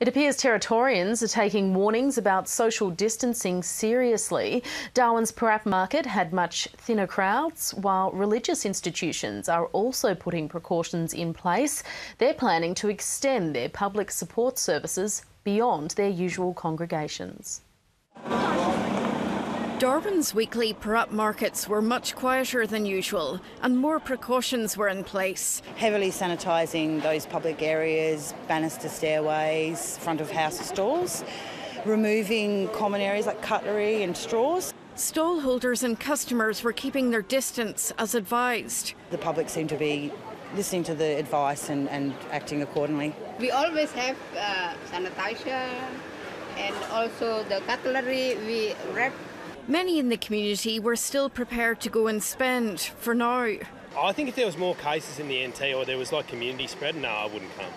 It appears Territorians are taking warnings about social distancing seriously. Darwin's Parap Market had much thinner crowds, while religious institutions are also putting precautions in place. They're planning to extend their public support services beyond their usual congregations. Darwin's weekly Parap markets were much quieter than usual and more precautions were in place. Heavily sanitising those public areas, banister stairways, front of house stalls, removing common areas like cutlery and straws. Stallholders and customers were keeping their distance as advised. The public seemed to be listening to the advice and, and acting accordingly. We always have uh, sanitizer and also the cutlery we wrap Many in the community were still prepared to go and spend for now. I think if there was more cases in the NT or there was like community spread, no, I wouldn't come.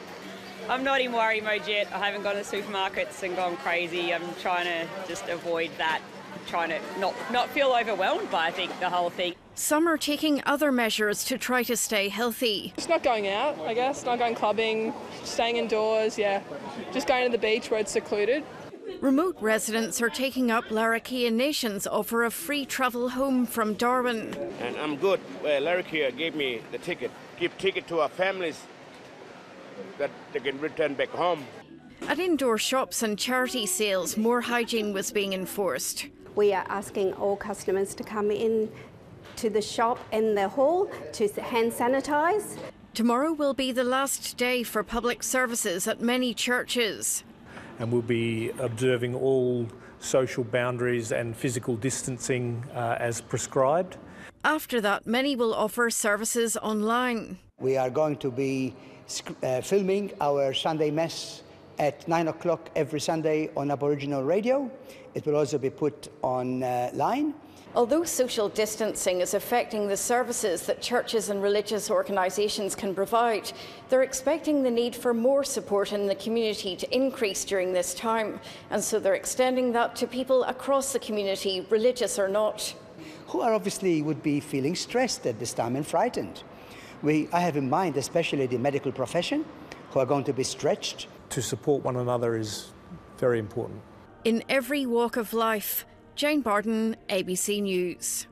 I'm not in worry mode yet. I haven't gone to supermarkets and gone crazy. I'm trying to just avoid that, trying to not, not feel overwhelmed by, I think, the whole thing. Some are taking other measures to try to stay healthy. Just not going out, I guess, not going clubbing, staying indoors, yeah. Just going to the beach where it's secluded. Remote residents are taking up Larrakia Nation's offer of free travel home from Darwin. And I'm good. Well, Larrakia gave me the ticket, give ticket to our families that they can return back home. At indoor shops and charity sales, more hygiene was being enforced. We are asking all customers to come in to the shop in the hall to hand sanitise. Tomorrow will be the last day for public services at many churches and we'll be observing all social boundaries and physical distancing uh, as prescribed. After that, many will offer services online. We are going to be uh, filming our Sunday Mass at 9 o'clock every Sunday on Aboriginal radio. It will also be put online. Although social distancing is affecting the services that churches and religious organisations can provide, they're expecting the need for more support in the community to increase during this time, and so they're extending that to people across the community, religious or not. Who are obviously would be feeling stressed at this time and frightened. We, I have in mind especially the medical profession, who are going to be stretched. To support one another is very important. In every walk of life, Jane Bardon, ABC News.